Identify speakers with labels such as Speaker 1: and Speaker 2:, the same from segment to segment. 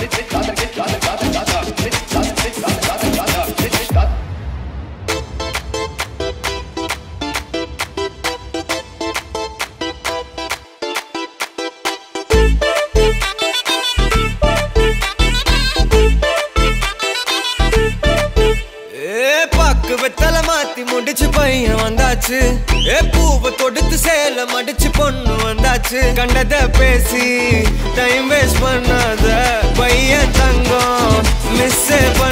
Speaker 1: It's தலை மாத்தி முடிச்சு பையன் வந்தாச்சு. ஏ பூவை தொடுத்து சேல மடிச்சு பொண்ணு வந்தாச்சு. கண்டத பேசி டைம் வேஸ்ட் பண்ணாத பையன் தங்கம். மிஸ் பண்ண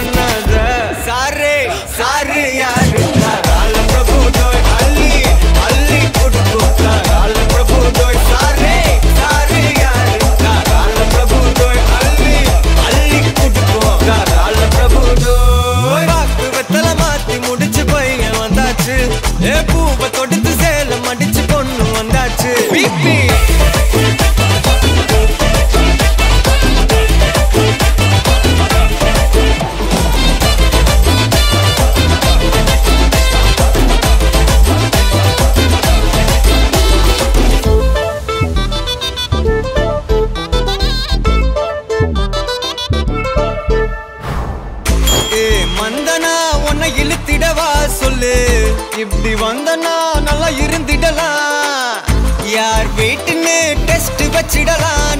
Speaker 1: பூவை தொடுத்து சேல மடிச்சு பொண்ணு வந்தாச்சு. பிபி. ஏ மந்தனா உன்னை இழுத்திடவா சொல்லு? இப்படி வந்தனா நல்லா இருந்திடலாம். யார் வீட்டுன்னு டெஸ்ட் வச்சிடலாம்.